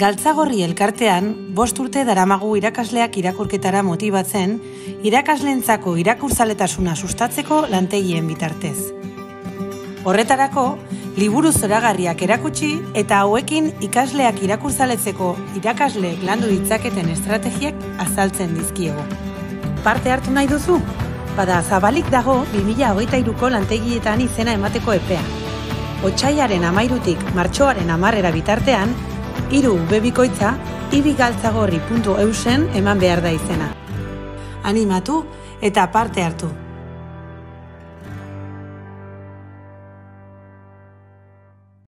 Galtzagorri elkartean, bost urte daramagu irakasleak irakurketara motibatzen, irakasleentzako irakurzaletasuna sustatzeko lantegien bitartez. Horretarako, liburu zoragarriak erakutsi eta hauekin ikasleak irakurzaletzeko irakasle landu ditzaketen estrategiak azaltzen dizkiego. Parte hartu nahi duzu? Bada, zabalik dago 2023ko lantegietan izena emateko epea. Otsaiaren amairutik martxoaren amarrera bitartean, iru bebikoitza ibigaltzagorri.eusen eman behar da izena. Animatu eta parte hartu!